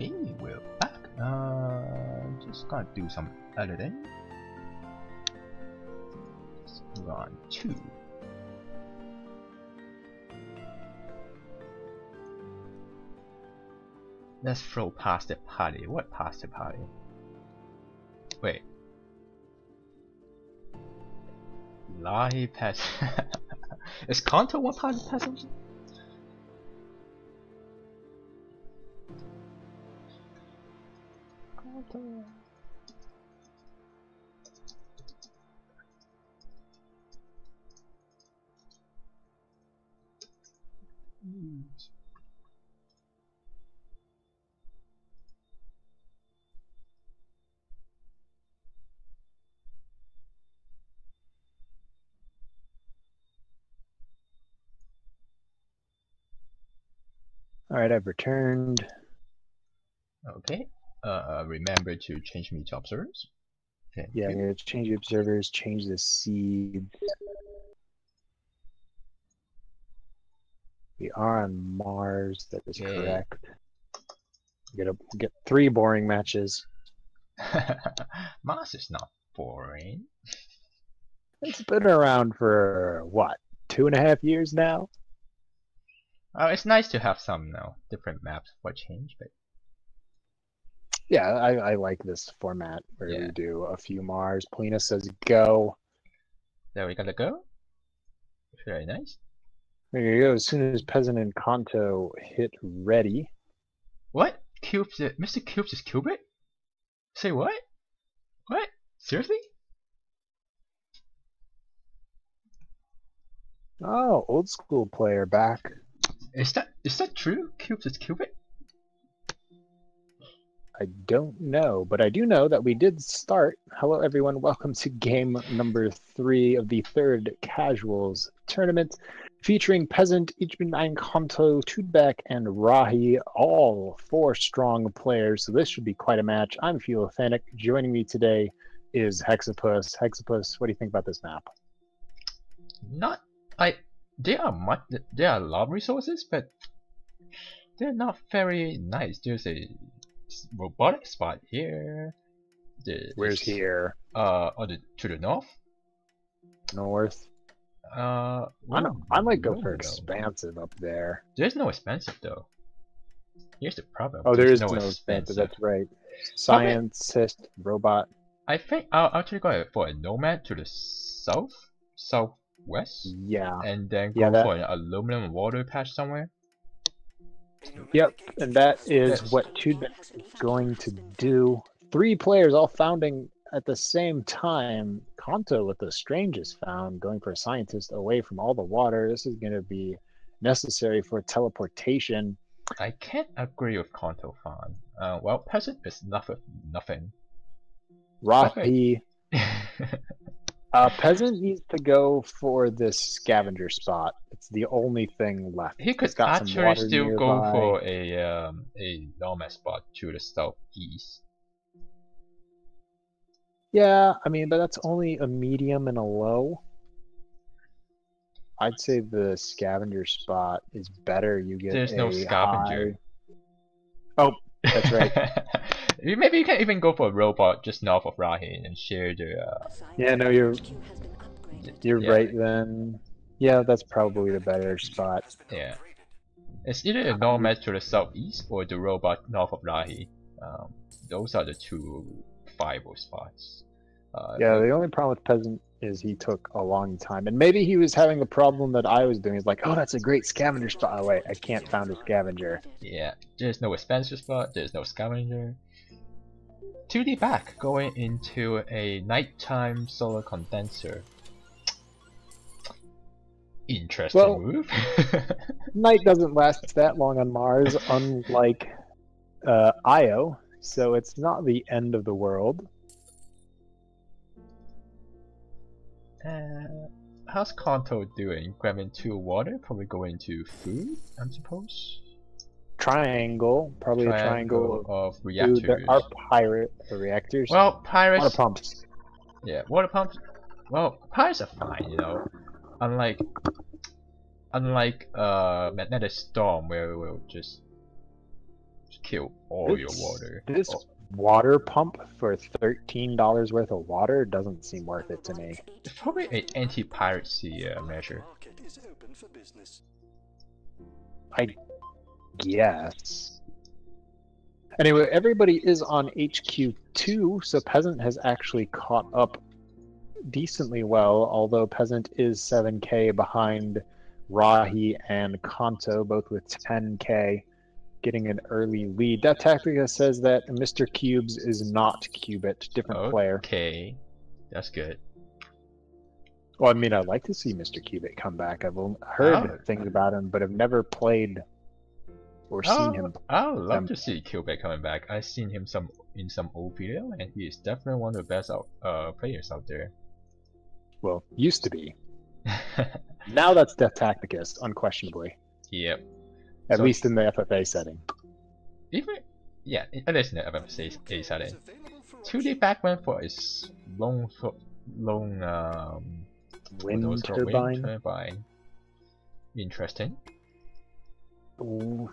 Okay, we're back. Uh, just gonna do some editing. Let's on to Let's throw past the party. What past the party? Wait. Lahi pet. Is Kanto one past the peasant? Hmm. Alright, I've returned. Okay. Uh, remember to change me to observers. Okay. Yeah, I'm gonna change the observers, change the seed. We are on Mars, that is Yay. correct. Get a get three boring matches. Mars is not boring. It's been around for what, two and a half years now? Oh, it's nice to have some, you different maps for change, but Yeah, I, I like this format where Yeah. we do a few Mars. Polina says go. there we gotta go. Very nice. There you go. As soon as Peasant and Kanto hit ready. What? Cubes? uh, Mr. Cubes is Cubit? Say what? What? Seriously? Oh, old school player back. Is that is that true? Cubes is Cubit? I don't know, but I do know that we did start. Hello, everyone. Welcome to game number three of the third Casuals tournament, featuring Peasant, Ichben Kanto, Tudbek, and Rahi, all four strong players. So this should be quite a match. I'm Philofanic. Joining me today is Hexapus. Hexapus, what do you think about this map? Not I. There are much. There are a lot of resources, but they're not very nice. There's a s- robotic spot here. The, Where's here? Uh, on the to the north. North. Uh, I, don't, I might go for expansive up there. There's no expansive though. Here's the problem. Oh, there's is no, no expansive. That's right. Scientist, robot. I think I'll actually go for a nomad to the south, southwest, Yeah. and then go Yeah, that- for an aluminum water patch somewhere. Yep, and that is what Tudbek is going to do. Three players all founding at the same time. Kanto with the strangest found, going for a scientist away from all the water. This is going to be necessary for teleportation. I can't agree with Kanto Fan. Uh, well, peasant is nothing. Nothing. Rahi, uh, peasant needs to go for this scavenger spot. It's the only thing left. he could got actually water still go for a um a nomad spot to the southeast. Yeah, I mean, but that's only a medium and a low. I'd say the scavenger spot is better. You get There's no scavenger. high- Oh, that's right. Maybe you can even go for a robot just north of Rahin and share the. Uh, Yeah, no, you're you're Yeah. right then. Yeah, that's probably the better spot. yeah. It's either a nomad to the southeast or the robot north of Rahi. Um, those are the two viable spots. Uh, Yeah, the only problem with peasant is he took a long time, and maybe he was having the problem that I was doing. He's like, "Oh, that's a great scavenger spot." Oh, wait, I can't found a scavenger. Yeah, there's no expansive spot, there's no scavenger. 2D back, going into a nighttime solar condenser. Interesting Well- move. Night doesn't last that long on Mars, unlike uh, Io, so it's not the end of the world. uh, how's Kanto doing? Grabbing two water, probably going to food, I suppose? Triangle, probably a triangle of of reactors. food. There are pirate reactors. well, pirates. water pumps. Yeah, water pumps. Well, pirates are fine, you know. Unlike, unlike uh, magnetic storm, where we'll just kill all your water. This Oh, water pump for thirteen dollars worth of water doesn't seem worth it to me. it's probably an anti-piracy uh, measure. guess. Anyway, everybody is on HQ2, so Peasant has actually caught up decently well, although Peasant is 7k behind Rahi and Kanto, both with 10k, getting an early lead. That Tactica says that Mr. Cubes is not Cubit, different player. Okay, that's good. Well, I mean, I'd like to see Mr. Cubit come back. I've heard Oh. things about him, but I've never played or seen Oh, him. I would love Um, to see Kilbeck coming back. I've seen him some in some old video, and he is definitely one of the best out, uh, players out there. Well, used to be. Now that's Death Tacticus, unquestionably. yep. At So- least in the FFA setting. Even yeah, at least in the FFA setting. 2D backman for his long fo- long um Wind what was it called? Wind turbine. turbine. Interesting. Ooh.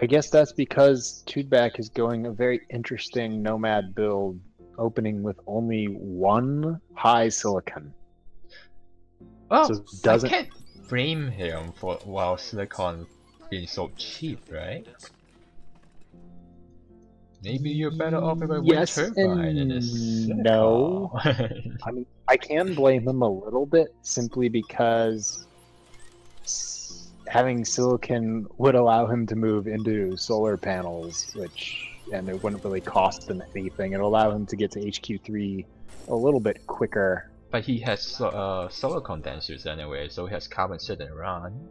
I guess that's because Tudback is going a very interesting nomad build, opening with only one high silicon. Well, So doesn't- I can't blame him for while silicon being so cheap, right? Maybe you're better off with a wind Yes turbine and no. I mean, I can blame him a little bit simply because having silicon would allow him to move into solar panels, which and it wouldn't really cost him anything. It'll allow him to get to HQ3 a little bit quicker. but he has so- uh, solar condensers anyway, so he has carbon sitting around.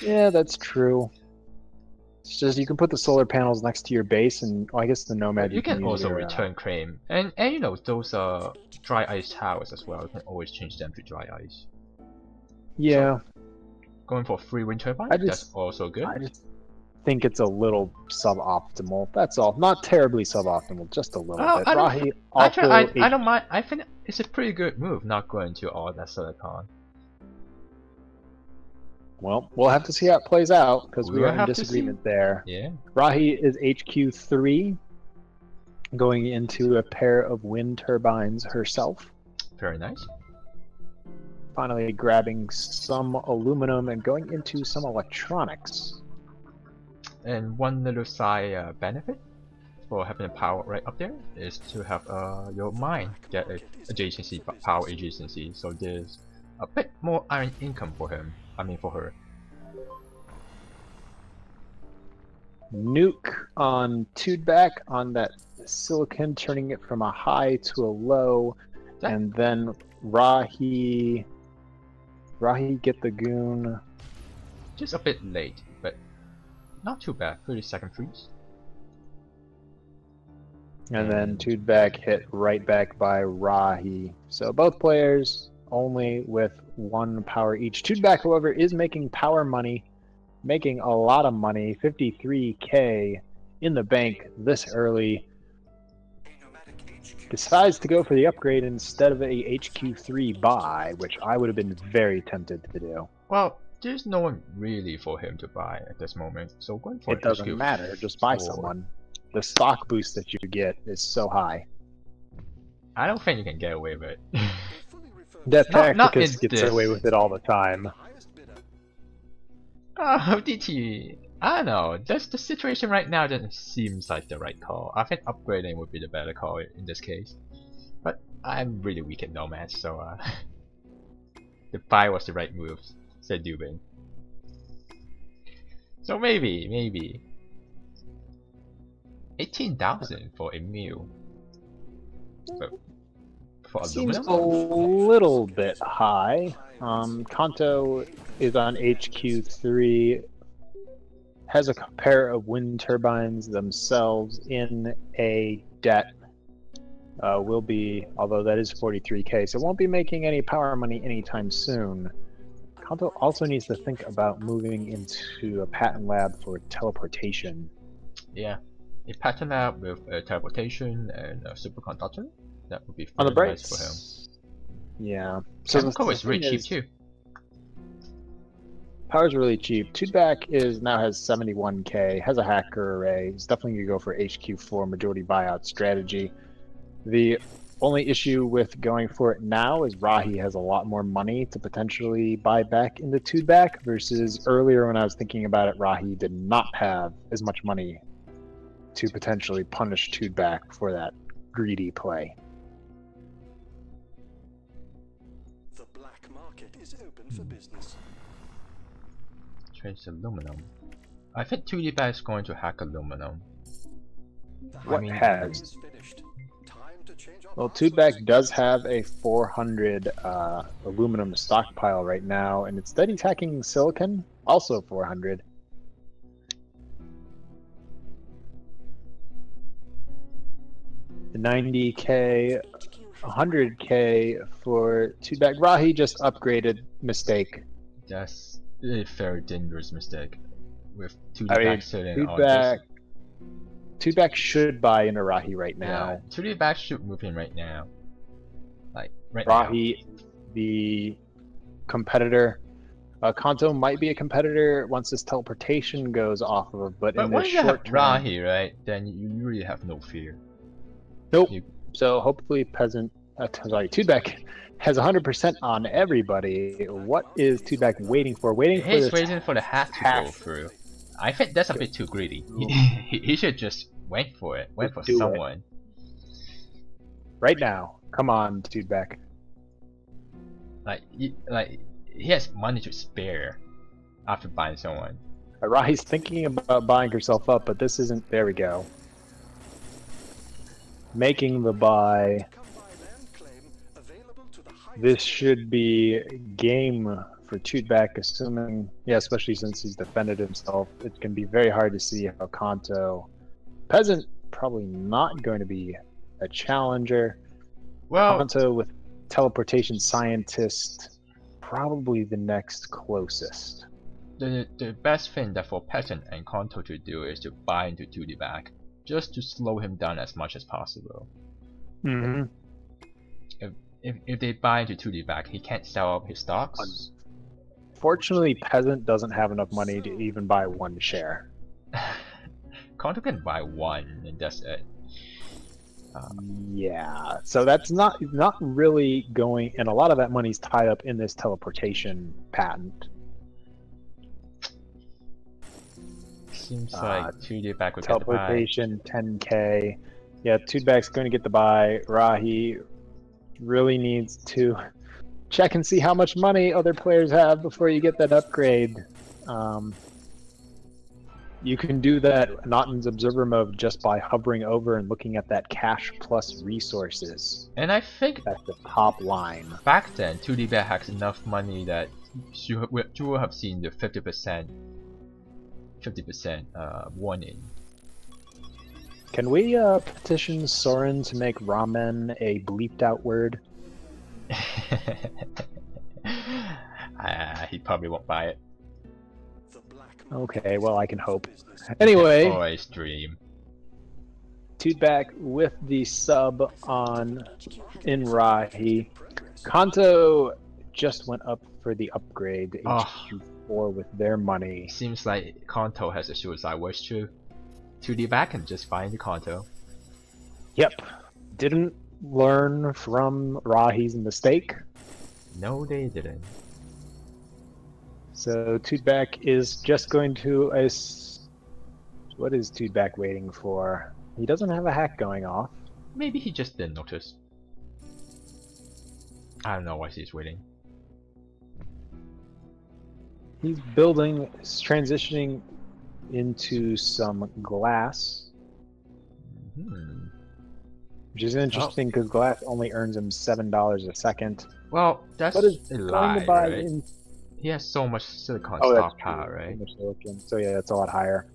Yeah, that's true. It's just you can put the solar panels next to your base, and I guess the Nomad you can use also your, uh, return claim, and and you know those uh dry ice towers as well. You can always change them to dry ice. yeah, Going for free wind turbine, I that's just- also good. I just think it's a little suboptimal. That's all. Not terribly suboptimal, just a little Oh, bit. I don't- Rahi Actually, I, I don't mind. I think it's a pretty good move not going to all that silicon. well, we'll have to see how it plays out because we We'll are in have to see. disagreement there. Yeah. Rahi is HQ three, going into a pair of wind turbines herself. Very nice. Finally, grabbing some aluminum and going into some electronics. And one little side uh, benefit for having a power right up there is to have uh, your mine get a adjacency, power adjacency. So there's a bit more iron income for him. I mean for her. Nuke on Tudback on that silicon, turning it from a high to a low, That- and then Rahi. Rahi get the goon. Just a bit late, but not too bad. 30 second freeze. And then And- Tudback hit right back by Rahi. So both players only with one power each. Tudback, however, is making power money, making a lot of money, 53k in the bank this early. Decides to go for the upgrade instead of a HQ3 buy, which I would have been very tempted to do. Well, there's no one really for him to buy at this moment. So going for It doesn't HQ matter, just buy four. someone. The stock boost that you get is so high. I don't think you can get away with it. Death Not- gets this. away with it all the time. Oh, did he? I don't know. Just the situation right now doesn't seem like the right call. I think upgrading would be the better call in this case. But I'm really weak at nomads, so uh, the buy was the right move, said Dubin. So maybe, maybe. 18,000 for a meal. For Seems aluminum? a little bit high. Um, Kanto is on HQ3, has a pair of wind turbines themselves in a debt. Uh, will be, although that is 43k, so it won't be making any power money anytime soon. Kanto also needs to think about moving into a patent lab for teleportation. Yeah. A patent lab with a teleportation and a superconductor? That would be On the nice for him. yeah. So the is really cheap too. Power's really cheap. Tudback is now has 71k, has a hacker array. He's definitely gonna go for HQ4 majority buyout strategy. The only issue with going for it now is Rahi has a lot more money to potentially buy back into Tudback versus earlier when I was thinking about it, Rahi did not have as much money to potentially punish Tudback for that greedy play. The black market is open for business. Trades aluminum. I think 2D Bag is going to hack aluminum. The What hacking has? is finished. Time to change our Well, passwords. Tudback does have a 400 uh, aluminum stockpile right now, and it's steady tacking silicon, also 400. The 90k, 100k for Tudback. Rahi just upgraded. Mistake. That's a very dangerous mistake. With 2D I mean, Bag sitting on Tudback. just... Tudback should buy into Rahi right Yeah, now. 2D Bag should move in right now. Like, right now. Rahi, the competitor. Uh, Kanto might be a competitor once this teleportation goes off of, but, But in the short term, Rahi, right, then you really have no fear. nope. you- So hopefully, peasant, uh, sorry, Tudback has 100% on everybody. What is Tudback waiting for? Waiting for He's this waiting for the hack to go half. through. I think that's a bit too greedy. He, he, he should just wait for it. Wait for Do it. someone. right now. Come on, Tudback. Like, he, like he has money to spare after buying someone. Uh, Rahi's thinking about buying herself up, but this isn't. There we go. Making the buy. This should be game for Tudback, assuming, yeah, especially since he's defended himself. It can be very hard to see how Kanto. Peasant, probably not going to be a challenger. Well, Kanto with teleportation scientist, probably the next closest. the the best thing that for Peasant and Kanto to do is to buy into 2D back, just to slow him down as much as possible. Mm-hmm. If if they buy into 2D back, he can't sell up his stocks. Fortunately, Peasant doesn't have enough money to even buy one share. Konto can buy one, and that's it. Yeah, so that's not not really going, and a lot of that money's tied up in this teleportation patent. Seems Uh, like 2D back would get the buy. Teleportation, 10k. Yeah, two back's going to get the buy. Rahi really needs to check and see how much money other players have before you get that upgrade. Um, you can do that not in observer mode just by hovering over and looking at that cash plus resources. And I think That's the top line. back then 2D back has enough money that you you will have seen the 50% 50% uh, warning. Can we uh, petition Soren to make ramen a bleeped out word? Ah, he probably won't buy it. Okay, well, I can hope. Anyway, Boy's dream. Tudback with the sub on in Rahi. Kanto just went up for the upgrade to Ah. HQ4 with their money. Seems like Kanto has a suicide wish too. 2D back and just buy into Kanto. Yep. Didn't learn from Rahi's mistake. No, they didn't. So Tudback is just going to. As, what is Tudback waiting for? He doesn't have a hack going off. Maybe he just didn't notice. I don't know why he's waiting. He's building, he's transitioning into some glass, Hmm. which is interesting because glass only earns him seven dollars a second. Well, that's a lie, to buy right? in He has so much silicon Oh, stockpile, true. right? Much. So yeah, that's a lot higher.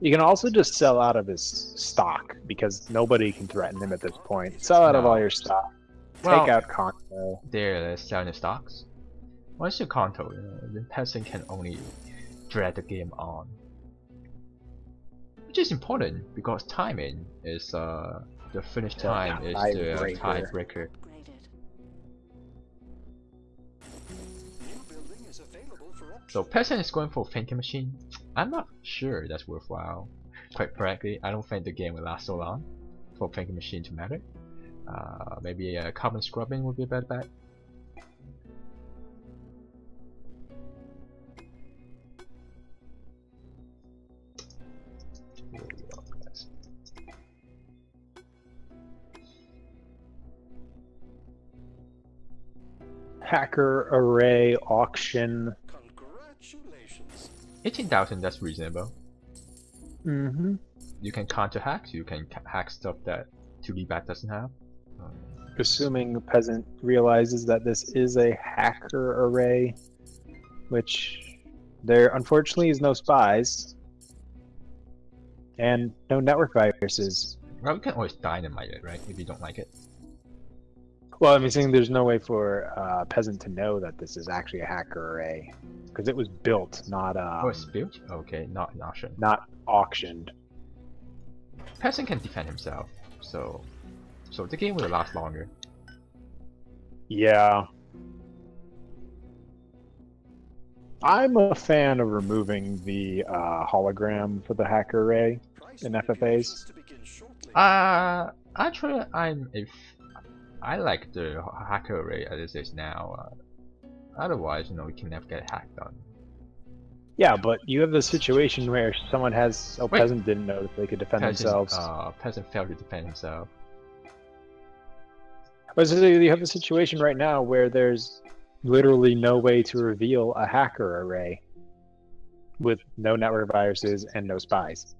You can also just sell out of his stock because nobody can threaten him at this point. Sell out of all your stock. Well- Take out Conto. There, they're selling the stocks. Once you Kanto, you know, the person can only drag the game on. Which is important because timing is uh the finish time is the tiebreaker. tiebreaker. New building is available So Peasant is going for Thinking Machine. I'm not sure that's worthwhile. Quite frankly, I don't think the game will last so long for Thinking Machine to matter. Uh, maybe a Carbon Scrubbing would be a better bet. Hacker array auction. Congratulations. 18,000, that's reasonable. Mm-hmm. You can counter hack, you can hack stuff that 2D Bat doesn't have. Um, Assuming the peasant realizes that this is a hacker array, which there unfortunately is no spies and no network viruses. well, you can always dynamite it, right? If you don't like it. Well, I'm saying there's no way for uh, peasant to know that this is actually a hacker array because it was built, not um, oh, it's built? Okay, not an option. not auctioned. Peasant can defend himself, so so the game will last longer. Yeah. I'm a fan of removing the uh, hologram for the hacker array. In FFAs? is to begin shortly. Uh, actually, I'm if I like the hacker array as it is now. Uh, otherwise, you know, we can never get hacked on. Yeah, but you have the situation where someone has. Oh, Wait. peasant didn't know that they could defend Peasant, themselves. uh, peasant failed to defend himself. But so you have the situation right now where there's literally no way to reveal a hacker array with no network viruses and no spies.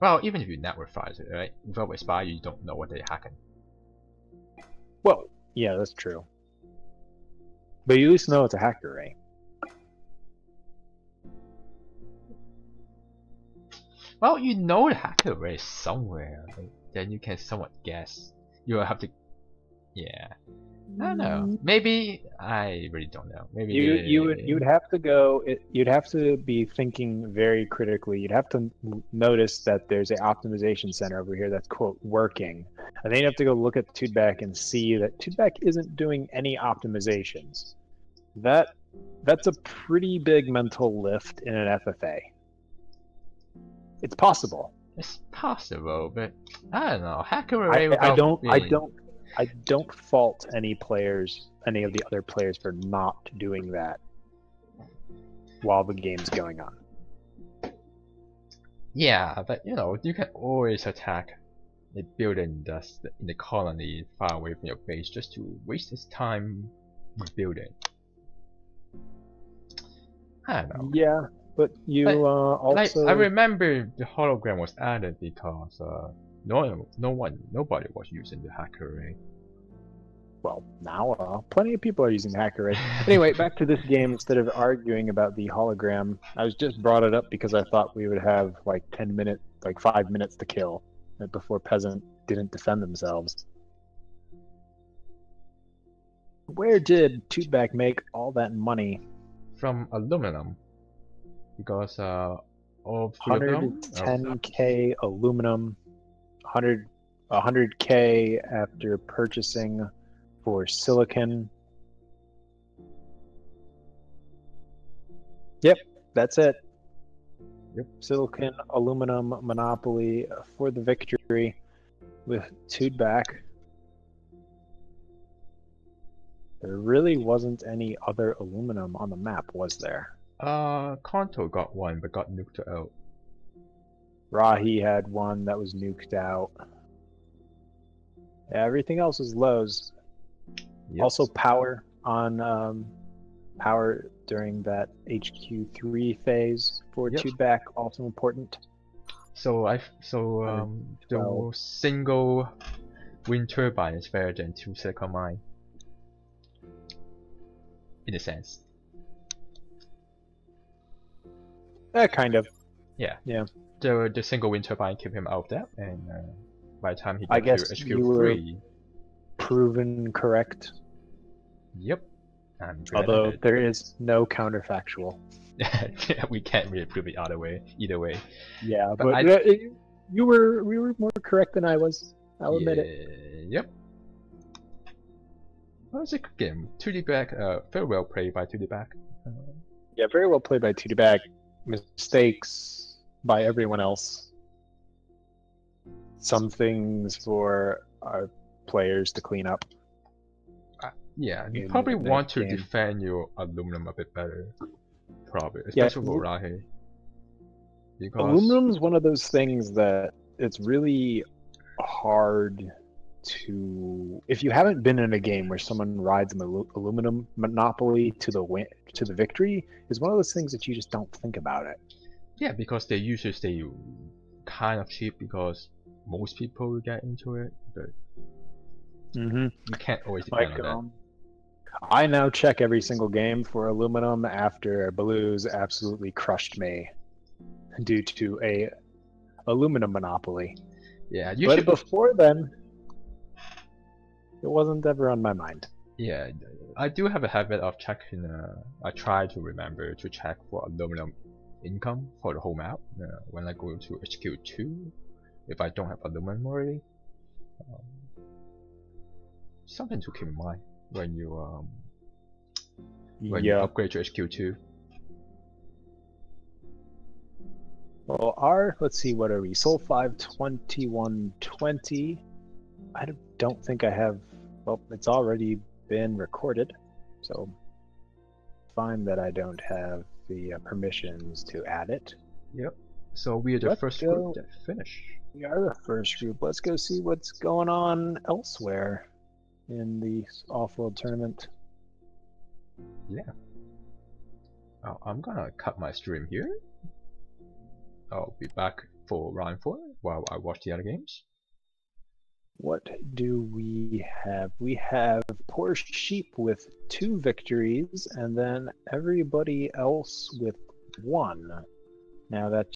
Well, even if you network it, right? Without a spy, you don't know what they're hacking. Well, yeah, that's true. But you at least know it's a hacker array. Well, you know the hacker array somewhere. right? Then you can somewhat guess. You will have to. Yeah. I don't know. Mm. Maybe I really don't know. Maybe You they- you would you would have to go. It, you'd have to be thinking very critically. You'd have to notice that there's a optimization center over here that's quote working, and then you have to go look at Tudeback and see that Tudeback isn't doing any optimizations. That that's a pretty big mental lift in an FFA. It's possible. It's possible, but I don't know. Hacker I, array. I without don't I don't I don't fault any players, any of the other players for not doing that while the game's going on. Yeah, but you know, you can always attack a building that's in the colony far away from your base just to waste its time rebuilding. I don't know. Yeah, but you But, uh, Like also I remember the hologram was added because uh, no no one nobody was using the hacker array. well now uh, plenty of people are using hacker array. Anyway, back to this game. Instead of arguing about the hologram, I was just brought it up because I thought we would have like ten minutes, like five minutes to kill before peasant didn't defend themselves. Where did Tudeback make all that money? from aluminum because uh, all of them. oh, 110k aluminum, 100 100k after purchasing for silicon. Yep, that's it. Yep. Silicon aluminum monopoly for the victory with two Tudeback. There really wasn't any other aluminum on the map, was there? Uh, Konto got one but got nuked out. Rahi had one that was nuked out. Yeah, everything else is lows. Yep. Also, power on um, power during that HQ3 phase for Yep. two back also important. So I so um the single wind turbine is better than two silicon mine. In a sense. Eh, kind of. The the single wind turbine kept him out of that and uh, by the time he got I guess to HQ you were- three Proven correct. Yep. Although there is no counterfactual. we can't really prove it either way either way. Yeah, But but, I- you- were you were more correct than I was. I'll admit it. Yep. Well, it's a good game. 2D back, uh, very well played by 2D back. Yeah, very well played by 2D back. Mistakes by everyone else. Some things for our players to clean up. Uh, yeah, you probably want to game. defend your aluminum a bit better. Probably, Yeah, especially for Rahe. Because Aluminum's one of those things that it's really hard to. If you haven't been in a game where someone rides an aluminum monopoly to the win to the victory, is one of those things that you just don't think about it. Yeah, because they usually stay kind of cheap because most people will get into it, but Mm-hmm. you can't always depend Like, on that. um, I now check every single game for aluminum after Baloo's absolutely crushed me due to a aluminum monopoly. Yeah, you but should. before then, it wasn't ever on my mind. Yeah, I do have a habit of checking. Uh, I try to remember to check for aluminum income for the whole map uh, when I go to HQ2 if I don't have aluminum already. Um, something to keep in mind when you um, when you upgrade to HQ2. Well, our let's see, what are we? Soul five twenty one twenty. I don't- don't think I have. Well, it's already been recorded, so fine that I don't have the uh, permissions to add it. Yep. So we are the Let's first go. group to finish. We are the first group. Let's go see what's going on elsewhere in the off-world tournament. Oh, I'm gonna cut my stream here. I'll be back for round four while I watch the other games. What do we have? We have Poor Sheep with two victories, and then everybody else with one. Now that